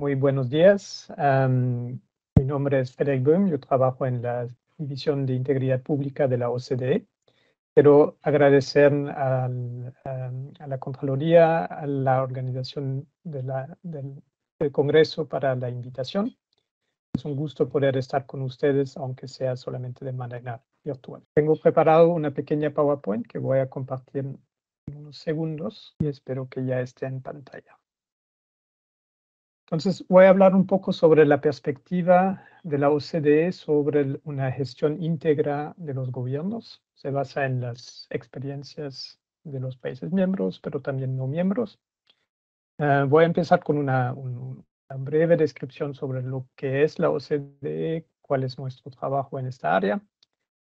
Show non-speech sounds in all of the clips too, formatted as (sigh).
Muy buenos días. mi nombre es Frederick Böhm, yo trabajo en la División de Integridad Pública de la OCDE. Quiero agradecer al, a la Contraloría, a la organización de la, del, del Congreso para la invitación. Es un gusto poder estar con ustedes, aunque sea solamente de manera virtual. Tengo preparado una pequeña PowerPoint que voy a compartir en unos segundos y espero que ya esté en pantalla. Entonces, voy a hablar un poco sobre la perspectiva de la OCDE sobre una gestión íntegra de los gobiernos. Se basa en las experiencias de los países miembros, pero también no miembros. Uh, voy a empezar con una, un, una, breve descripción sobre lo que es la OCDE, cuál es nuestro trabajo en esta área,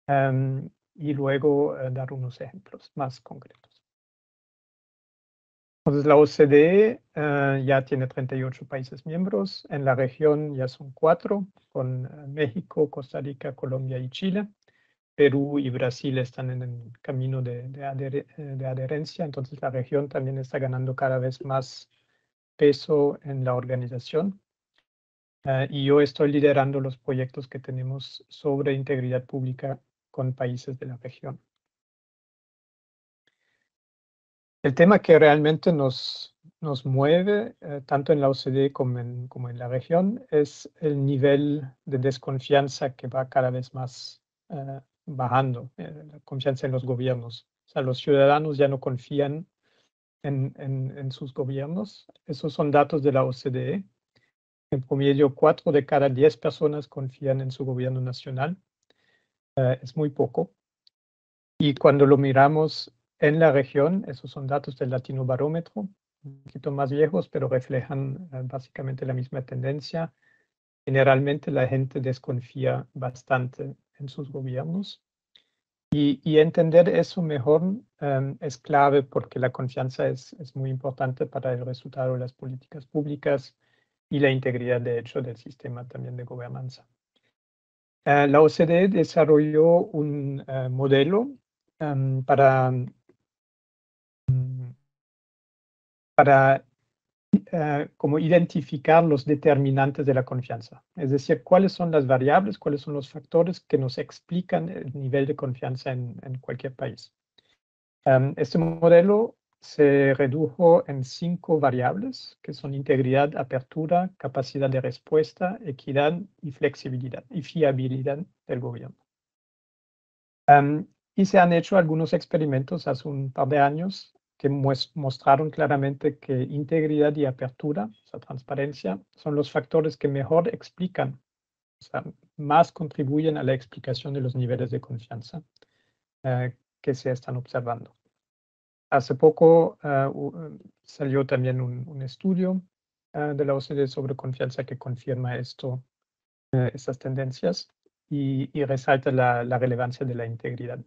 um, y luego uh, dar unos ejemplos más concretos. Entonces, la OCDE uh, ya tiene 38 países miembros. En la región ya son cuatro, con uh, México, Costa Rica, Colombia y Chile. Perú y Brasil están en el camino de, de, eh, adherencia. Entonces, la región también está ganando cada vez más peso en la organización. Y yo estoy liderando los proyectos que tenemos sobre integridad pública con países de la región. El tema que realmente nos, nos mueve, eh, tanto en la OCDE como en, como en, la región, es el nivel de desconfianza que va cada vez más eh, bajando, eh, la confianza en los gobiernos. O sea, los ciudadanos ya no confían en, en, en, sus gobiernos. Esos son datos de la OCDE. En promedio, cuatro de cada diez personas confían en su gobierno nacional. es muy poco. Y cuando lo miramos en la región, esos son datos del Latino Barómetro, un poquito más viejos, pero reflejan uh, básicamente la misma tendencia. Generalmente la gente desconfía bastante en sus gobiernos. Y, y entender eso mejor um, es clave porque la confianza es, es, muy importante para el resultado de las políticas públicas y la integridad, de hecho, del sistema también de gobernanza. Uh, la OCDE desarrolló un uh, modelo um, para para uh, como identificar los determinantes de la confianza. Es decir, cuáles son las variables, cuáles son los factores que nos explican el nivel de confianza en, en cualquier país. Um, este modelo se redujo en cinco variables, que son integridad, apertura, capacidad de respuesta, equidad y flexibilidad y fiabilidad del gobierno. Um, y se han hecho algunos experimentos hace un par de años que mostraron claramente que integridad y apertura, o sea, transparencia, son los factores que mejor explican, o sea, más contribuyen a la explicación de los niveles de confianza uh, que se están observando. Hace poco uh, salió también un, un estudio uh, de la OCDE sobre confianza que confirma esto, estas tendencias y, y resalta la, la relevancia de la integridad.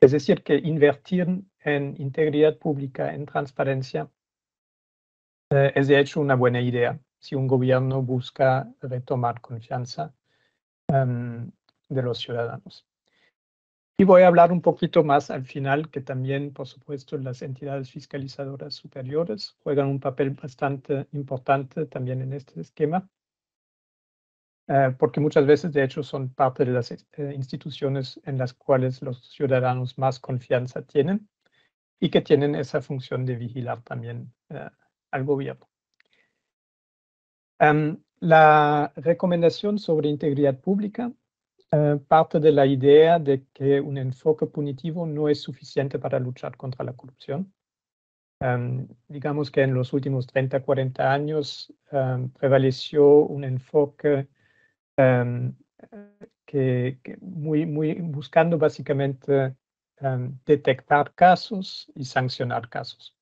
Es decir, que invertir en integridad pública, en transparencia, eh, es de hecho una buena idea si un gobierno busca retomar confianza um, de los ciudadanos. Y voy a hablar un poquito más al final, que también, por supuesto, las entidades fiscalizadoras superiores juegan un papel bastante importante también en este esquema. Eh, porque muchas veces, de hecho, son parte de las eh, instituciones en las cuales los ciudadanos más confianza tienen y que tienen esa función de vigilar también uh, al gobierno. Um, la recomendación sobre integridad pública uh, parte de la idea de que un enfoque punitivo no es suficiente para luchar contra la corrupción. Um, digamos que en los últimos 30, 40 años um, prevaleció un enfoque um, que, que, muy, muy buscando básicamente um, detectar casos y sancionar casos.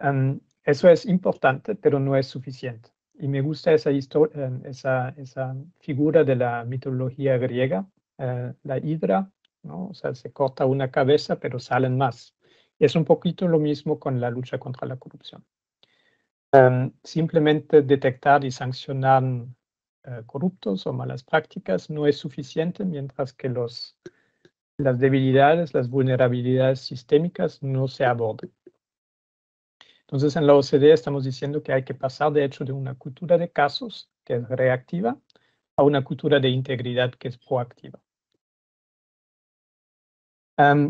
Um, eso es importante, pero no es suficiente. Y me gusta esa, esa, esa figura de la mitología griega, uh, la hidra, ¿no? o sea, se corta una cabeza, pero salen más. Es un poquito lo mismo con la lucha contra la corrupción. Um, simplemente detectar y sancionar uh, corruptos o malas prácticas no es suficiente, mientras que los, las debilidades, las vulnerabilidades sistémicas no se abordan. Entonces, en la OCDE estamos diciendo que hay que pasar, de hecho, de una cultura de casos, que es reactiva, a una cultura de integridad, que es proactiva.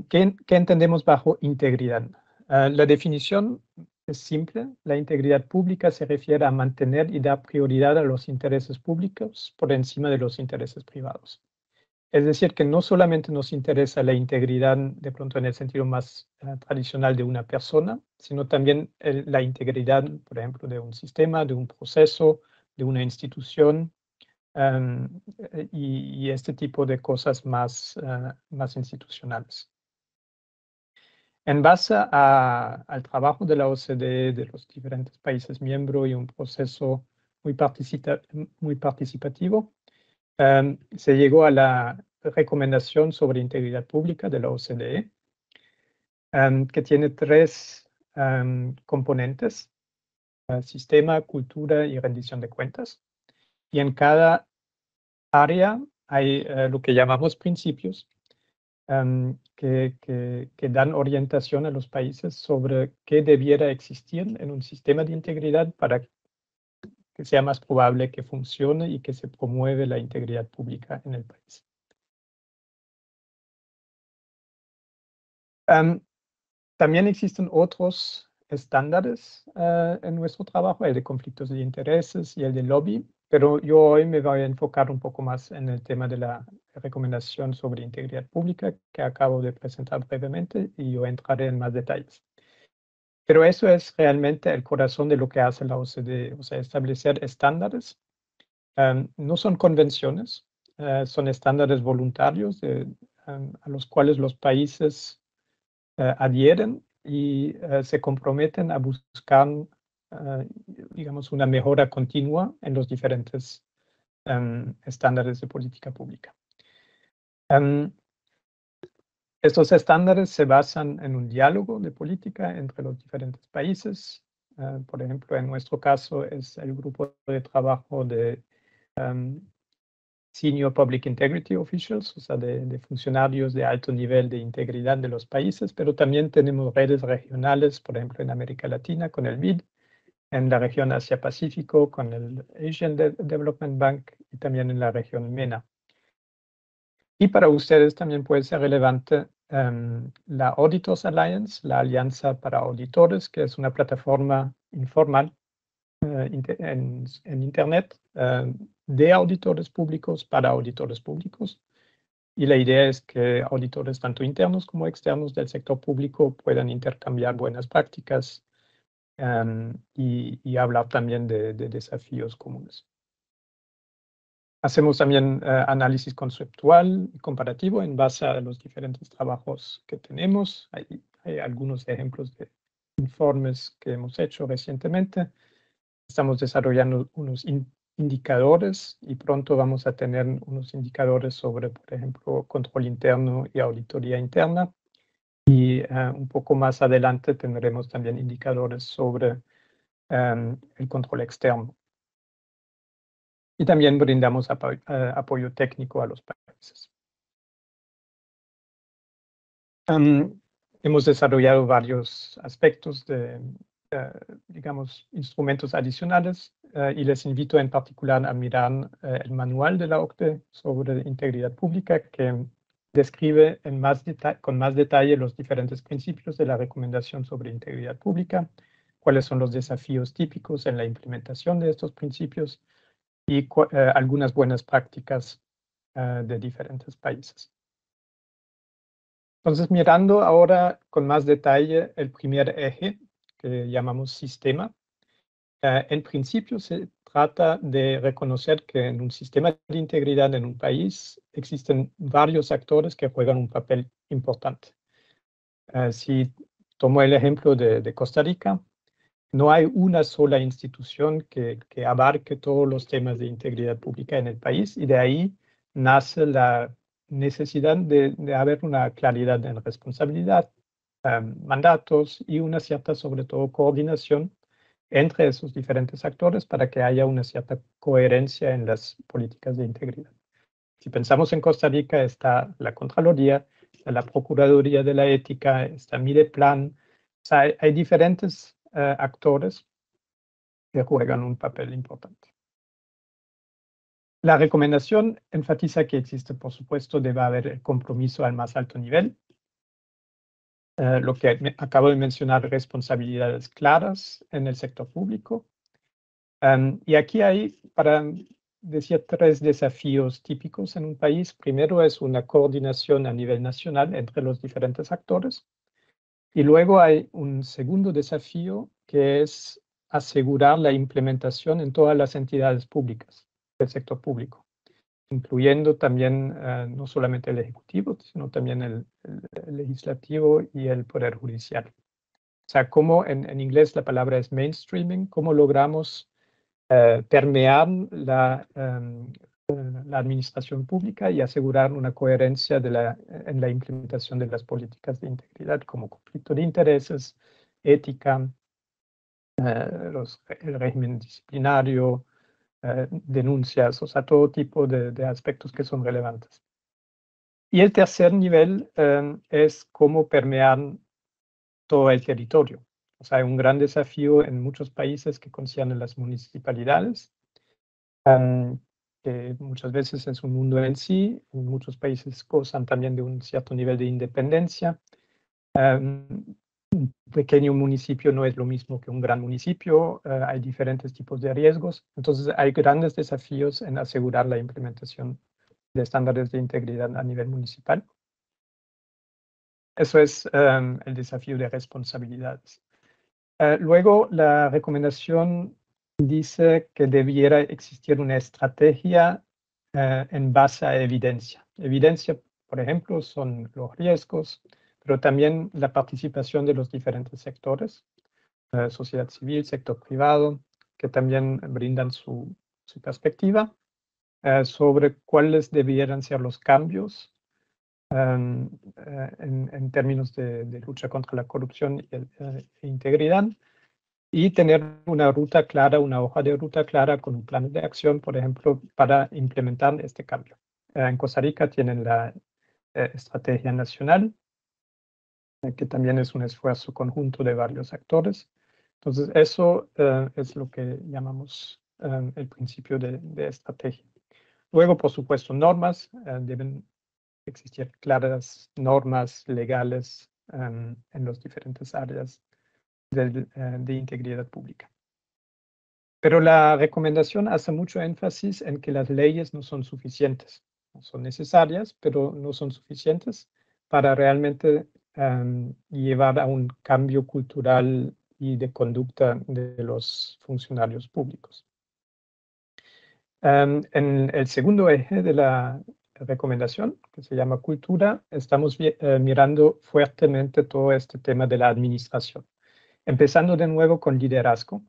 ¿qué, entendemos bajo integridad? Ah, la definición es simple. La integridad pública se refiere a mantener y dar prioridad a los intereses públicos por encima de los intereses privados. Es decir, que no solamente nos interesa la integridad de pronto en el sentido más eh, tradicional de una persona, sino también la integridad, por ejemplo, de un sistema, de un proceso, de una institución em, y, este tipo de cosas más, eh, más institucionales. En base al trabajo de la OCDE, de los diferentes países miembros y un proceso muy, participativo, Em, se llegó a la recomendación sobre integridad pública de la OCDE, em, que tiene tres em, componentes, eh, sistema, cultura y rendición de cuentas. Y en cada área hay eh, lo que llamamos principios que, que, dan orientación a los países sobre qué debiera existir en un sistema de integridad para que sea más probable que funcione y que se promueve la integridad pública en el país. también existen otros estándares eh, en nuestro trabajo, el de conflictos de intereses y el de lobby, pero yo hoy me voy a enfocar un poco más en el tema de la recomendación sobre integridad pública que acabo de presentar brevemente y yo entraré en más detalles. Pero eso es realmente el corazón de lo que hace la OCDE, o sea, establecer estándares. Em, no son convenciones, eh, son estándares voluntarios em, a los cuales los países eh, adhieren y eh, se comprometen a buscar, digamos, una mejora continua en los diferentes em, estándares de política pública. Estos estándares se basan en un diálogo de política entre los diferentes países. Ah, por ejemplo, en nuestro caso es el grupo de trabajo de Senior Public Integrity Officials, o sea, de, funcionarios de alto nivel de integridad de los países, pero también tenemos redes regionales, por ejemplo, en América Latina con el BID, en la región Asia-Pacífico con el Asian Development Bank y también en la región MENA. Y para ustedes también puede ser relevante em, la Auditors Alliance, la Alianza para Auditores, que es una plataforma informal eh, en, Internet em, de auditores públicos para auditores públicos. Y la idea es que auditores tanto internos como externos del sector público puedan intercambiar buenas prácticas em, y, hablar también de desafíos comunes. Hacemos también eh, análisis conceptual y comparativo en base a los diferentes trabajos que tenemos. Hay, algunos ejemplos de informes que hemos hecho recientemente. Estamos desarrollando unos indicadores y pronto vamos a tener unos indicadores sobre, por ejemplo, control interno y auditoría interna. Y eh, un poco más adelante tendremos también indicadores sobre em, el control externo y también brindamos eh, apoyo, técnico a los países. hemos desarrollado varios aspectos de, eh, digamos, instrumentos adicionales y les invito en particular a mirar el manual de la OCDE sobre integridad pública que describe con más detalle los diferentes principios de la recomendación sobre integridad pública, cuáles son los desafíos típicos en la implementación de estos principios y eh, algunas buenas prácticas eh, de diferentes países. Entonces, mirando ahora con más detalle el primer eje que llamamos sistema, eh, en principio se trata de reconocer que en un sistema de integridad en un país existen varios actores que juegan un papel importante. si tomo el ejemplo de Costa Rica, no hay una sola institución que, abarque todos los temas de integridad pública en el país y de ahí nace la necesidad de, haber una claridad en responsabilidad, em, mandatos y una cierta, sobre todo, coordinación entre esos diferentes actores para que haya una cierta coherencia en las políticas de integridad. Si pensamos en Costa Rica, está la Contraloría, está la Procuraduría de la Ética, está Mideplan, hay, diferentes actores que juegan un papel importante. La recomendación enfatiza que existe, por supuesto, debe haber el compromiso al más alto nivel. Eh, lo que acabo de mencionar, responsabilidades claras en el sector público. Um, y aquí hay, para decir, tres desafíos típicos en un país. Primero es una coordinación a nivel nacional entre los diferentes actores. Y luego hay un segundo desafío que es asegurar la implementación en todas las entidades públicas del sector público, incluyendo también eh, no solamente el Ejecutivo, sino también el, Legislativo y el Poder Judicial. O sea, cómo en, inglés la palabra es mainstreaming, cómo logramos eh, permear la, em, la administración pública y asegurar una coherencia de la, en la implementación de las políticas de integridad como conflicto de intereses, ética, eh, los, el régimen disciplinario, eh, denuncias, o sea, todo tipo de, aspectos que son relevantes. Y el tercer nivel eh, es cómo permear todo el territorio. O sea, hay un gran desafío en muchos países que conciernen las municipalidades, que muchas veces es un mundo en sí, en muchos países gozan también de un cierto nivel de independencia un pequeño municipio no es lo mismo que un gran municipio, eh, hay diferentes tipos de riesgos, entonces hay grandes desafíos en asegurar la implementación de estándares de integridad a nivel municipal. Eso es em, el desafío de responsabilidades. Eh, luego, la recomendación dice que debiera existir una estrategia eh, en base a evidencia. Evidencia, por ejemplo, son los riesgos, pero también la participación de los diferentes sectores, eh, sociedad civil, sector privado, que también brindan su, su perspectiva eh, sobre cuáles debieran ser los cambios em, eh, en, en, términos de, de, lucha contra la corrupción e integridad y tener una ruta clara, una hoja de ruta clara con un plan de acción, por ejemplo, para implementar este cambio. en Costa Rica tienen la estrategia nacional eh, que también es un esfuerzo conjunto de varios actores. Entonces, eso eh, es lo que llamamos eh, el principio de, estrategia. Luego, por supuesto, normas. deben existir claras normas legales en las diferentes áreas de, de integridad pública. Pero la recomendación hace mucho énfasis en que las leyes no son suficientes. Son necesarias, pero no son suficientes para realmente Em, llevar a un cambio cultural y de conducta de los funcionarios públicos. Em, en el segundo eje de la recomendación, que se llama cultura, estamos eh, mirando fuertemente todo este tema de la administración. Empezando de nuevo con liderazgo.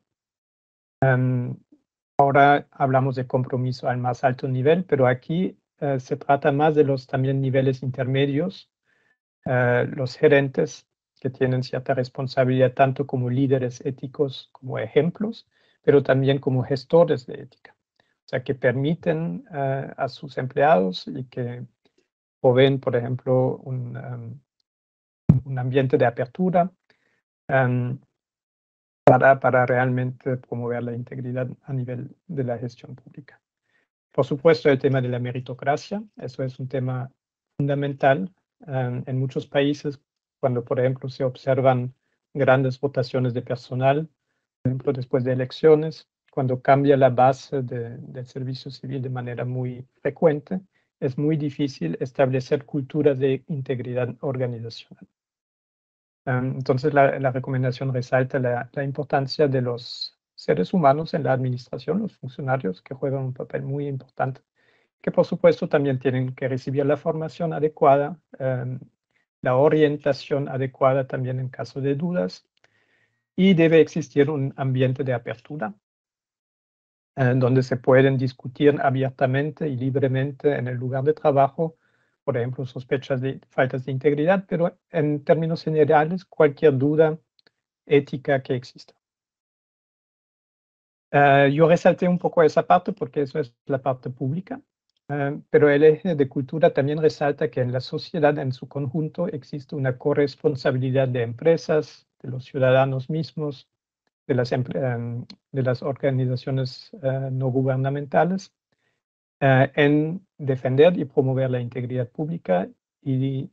Em, ahora hablamos de compromiso al más alto nivel, pero aquí eh, se trata más de los también niveles intermedios los gerentes que tienen cierta responsabilidad tanto como líderes éticos, como ejemplos, pero también como gestores de ética. O sea, que permiten eh, a sus empleados y que proveen, por ejemplo, un, um, un ambiente de apertura um, para, para realmente promover la integridad a nivel de la gestión pública. Por supuesto, el tema de la meritocracia, eso es un tema fundamental En muchos países, cuando por ejemplo se observan grandes votaciones de personal, por ejemplo después de elecciones, cuando cambia la base del servicio civil de manera muy frecuente, es muy difícil establecer culturas de integridad organizacional. Em, entonces la, recomendación resalta la, la, importancia de los seres humanos en la administración, los funcionarios que juegan un papel muy importante que por supuesto también tienen que recibir la formación adecuada, em, la orientación adecuada también en caso de dudas y debe existir un ambiente de apertura en donde se pueden discutir abiertamente y libremente en el lugar de trabajo, por ejemplo, sospechas de faltas de integridad, pero en términos generales, cualquier duda ética que exista. Eh, yo resalté un poco esa parte porque eso es la parte pública. Eh, pero el eje de cultura también resalta que en la sociedad en su conjunto existe una corresponsabilidad de empresas, de los ciudadanos mismos, de, las, em, de las organizaciones no gubernamentales en defender y promover la integridad pública y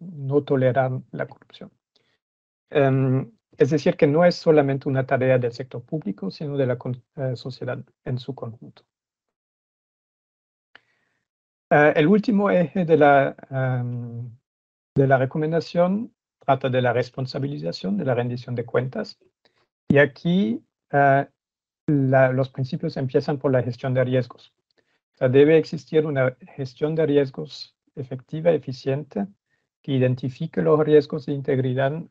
no tolerar la corrupción. Em, es decir, que no es solamente una tarea del sector público, sino de la sociedad en su conjunto. El último eje de la, de la recomendación trata de la responsabilización, de la rendición de cuentas. Y aquí la, los principios empiezan por la gestión de riesgos. Debe existir una gestión de riesgos efectiva, eficiente, que identifique los riesgos de integridad,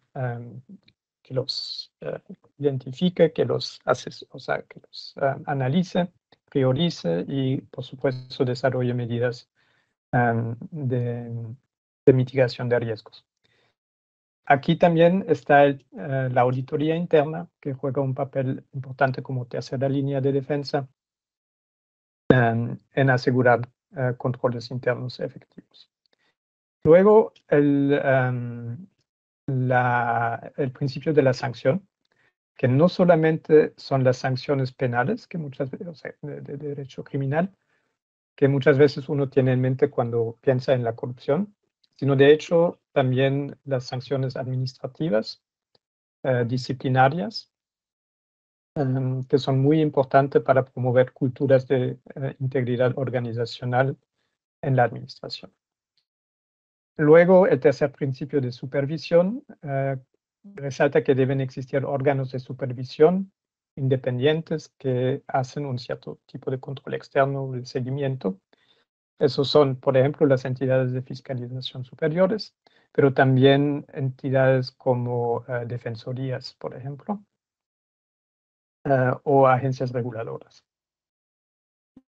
que los uh, identifique, que los, o sea, que los uh, analice, priorice y, por supuesto, desarrolle medidas um, de, de mitigación de riesgos. Aquí también está el, uh, la auditoría interna, que juega un papel importante como tercera línea de defensa um, en asegurar uh, controles internos efectivos. Luego, el, um, la, el principio de la sanción, que no solamente son las sanciones penales, que muchas veces, o sea, de, de derecho criminal, que muchas veces uno tiene en mente cuando piensa en la corrupción, sino de hecho también las sanciones administrativas, eh, disciplinarias, um, que son muy importantes para promover culturas de uh, integridad organizacional en la administración. Luego, el tercer principio de supervisión uh, resalta que deben existir órganos de supervisión independientes que hacen un cierto tipo de control externo, de seguimiento, esos son, por ejemplo, las entidades de fiscalización superiores, pero también entidades como uh, defensorías, por ejemplo, uh, o agencias reguladoras.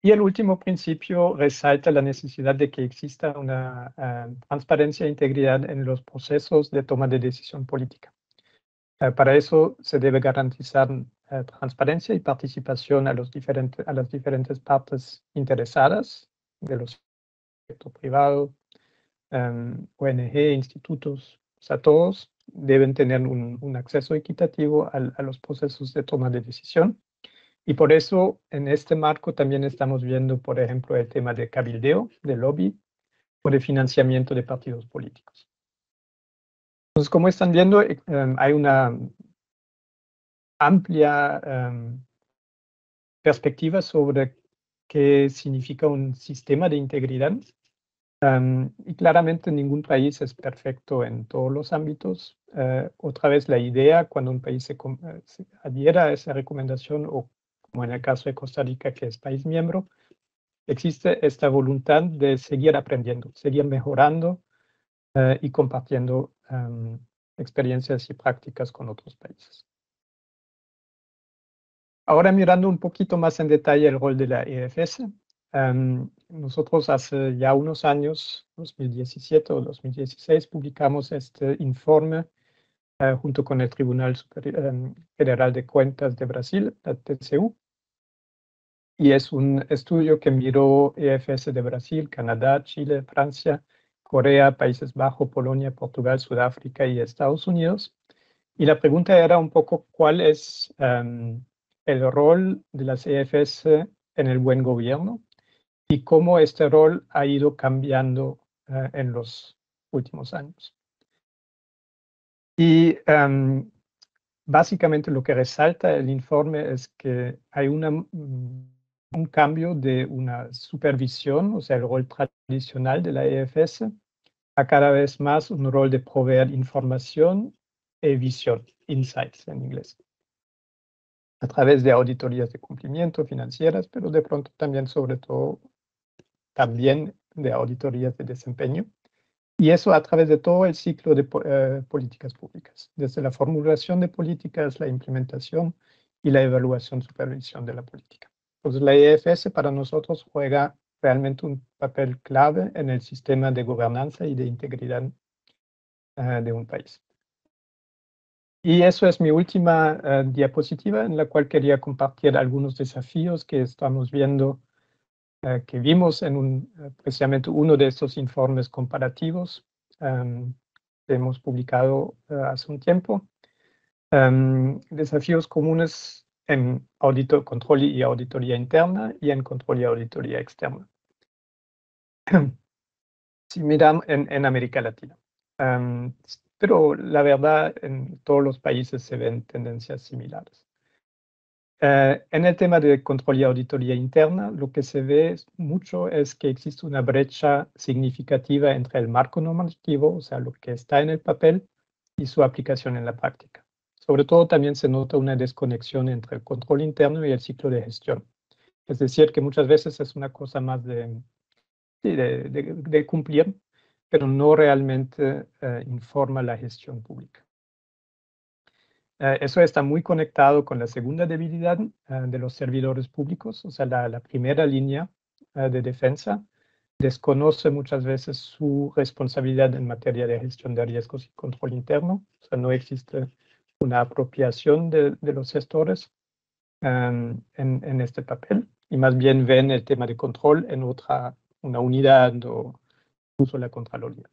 Y el último principio resalta la necesidad de que exista una uh, transparencia e integridad en los procesos de toma de decisión política. Para eso se debe garantizar transparencia y participación a, las diferentes partes interesadas de los sector privado, um, ONG, institutos, o sea, todos deben tener un, un acceso equitativo a, a, los procesos de toma de decisión. Y por eso, en este marco también estamos viendo, por ejemplo, el tema de cabildeo, de lobby o de financiamiento de partidos políticos. Entonces, como están viendo, um, hay una amplia um, perspectiva sobre qué significa un sistema de integridad. Um, y claramente ningún país es perfecto en todos los ámbitos. Uh, otra vez la idea, cuando un país se, uh, se, adhiera a esa recomendación, o como en el caso de Costa Rica, que es país miembro, existe esta voluntad de seguir aprendiendo, seguir mejorando uh, y compartiendo um, experiencias y prácticas con otros países. Ahora mirando un poquito más en detalle el rol de la EFS, um, nosotros hace ya unos años, 2017 o 2016, publicamos este informe uh, junto con el Tribunal Superior, um, Federal de Cuentas de Brasil, la TCU, y es un estudio que miró EFS de Brasil, Canadá, Chile, Francia, Corea, Países Bajos, Polonia, Portugal, Sudáfrica y Estados Unidos. Y la pregunta era un poco cuál es um, el rol de las EFS en el buen gobierno y cómo este rol ha ido cambiando uh, en los últimos años. Y um, básicamente lo que resalta el informe es que hay una, un cambio de una supervisión, o sea, el rol tradicional de la EFS, a cada vez más un rol de proveer información e visión, insights en inglés a través de auditorías de cumplimiento financieras, pero de pronto también, sobre todo, también de auditorías de desempeño. Y eso a través de todo el ciclo de uh, políticas públicas, desde la formulación de políticas, la implementación y la evaluación, supervisión de la política. Entonces, la EFS para nosotros juega realmente un papel clave en el sistema de gobernanza y de integridad uh, de un país. Y eso es mi última uh, diapositiva en la cual quería compartir algunos desafíos que estamos viendo, uh, que vimos en un, precisamente uno de estos informes comparativos um, que hemos publicado hace un tiempo. Em, desafíos comunes en audito, control y auditoría interna y en control y auditoría externa. (clears throat) si miramos en, América Latina. Em, pero la verdad, en todos los países se ven tendencias similares. Eh, en el tema de control y auditoría interna, lo que se ve mucho es que existe una brecha significativa entre el marco normativo, o sea, lo que está en el papel, y su aplicación en la práctica. Sobre todo también se nota una desconexión entre el control interno y el ciclo de gestión. Es decir, que muchas veces es una cosa más de, de, cumplir, pero no realmente eh, informa la gestión pública. Eh, eso está muy conectado con la segunda debilidad eh, de los servidores públicos, o sea, la, la primera línea de defensa desconoce muchas veces su responsabilidad en materia de gestión de riesgos y control interno, o sea, no existe una apropiación de, los gestores em, en, este papel y más bien ven el tema de control en otra, una unidad o incluso la Contraloría.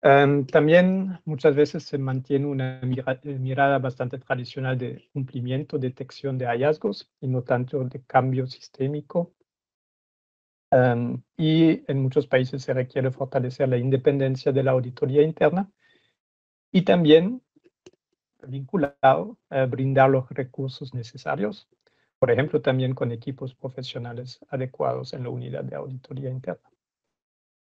Em, también muchas veces se mantiene una eh, mirada bastante tradicional de cumplimiento, detección de hallazgos y no tanto de cambio sistémico. Em, y en muchos países se requiere fortalecer la independencia de la auditoría interna y también vinculado a brindar los recursos necesarios, por ejemplo, también con equipos profesionales adecuados en la unidad de auditoría interna.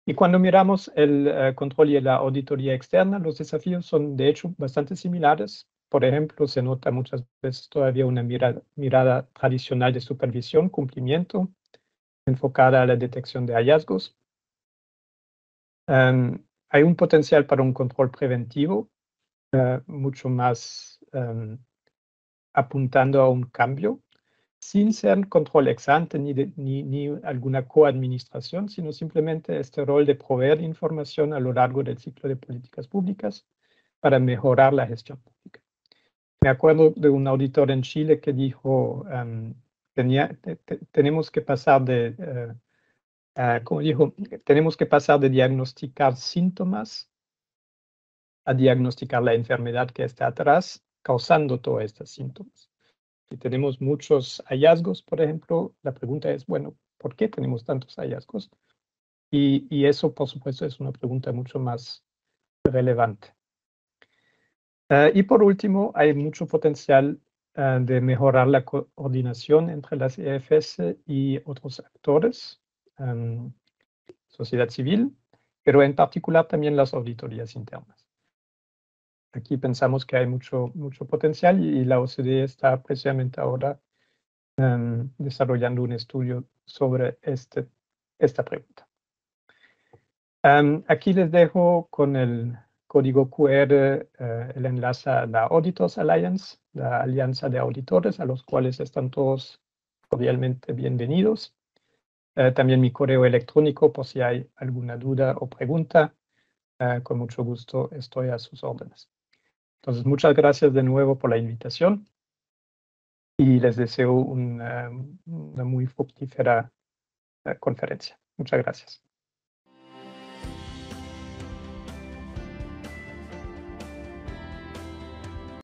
Y cuando miramos el eh, control y la auditoría externa, los desafíos son de hecho bastante similares. Por ejemplo, se nota muchas veces todavía una mirada, tradicional de supervisión, cumplimiento, enfocada a la detección de hallazgos. Em, hay un potencial para un control preventivo, eh, mucho más em, apuntando a un cambio, sin ser control ex ante ni, ni, ni alguna coadministración, sino simplemente este rol de proveer información a lo largo del ciclo de políticas públicas para mejorar la gestión pública. Me acuerdo de un auditor en Chile que dijo, um, tenía, tenemos que pasar de, uh, como dijo, tenemos que pasar de diagnosticar síntomas a diagnosticar la enfermedad que está atrás causando todos estos síntomas. Si tenemos muchos hallazgos, por ejemplo, la pregunta es, bueno, ¿por qué tenemos tantos hallazgos? Y, eso, por supuesto, es una pregunta mucho más relevante. Eh, y por último, hay mucho potencial eh, de mejorar la coordinación entre las EFS y otros actores, em, sociedad civil, pero en particular también las auditorías internas. Aquí pensamos que hay mucho, mucho potencial y, la OCDE está precisamente ahora em, desarrollando un estudio sobre este, esta pregunta. Em, aquí les dejo con el código QR eh, el enlace a la Auditors Alliance, la alianza de auditores, a los cuales están todos cordialmente bienvenidos. Eh, también mi correo electrónico por si hay alguna duda o pregunta. Eh, con mucho gusto estoy a sus órdenes. Entonces, muchas gracias de nuevo por la invitación y les deseo una, muy fructífera eh, conferencia. Muchas gracias.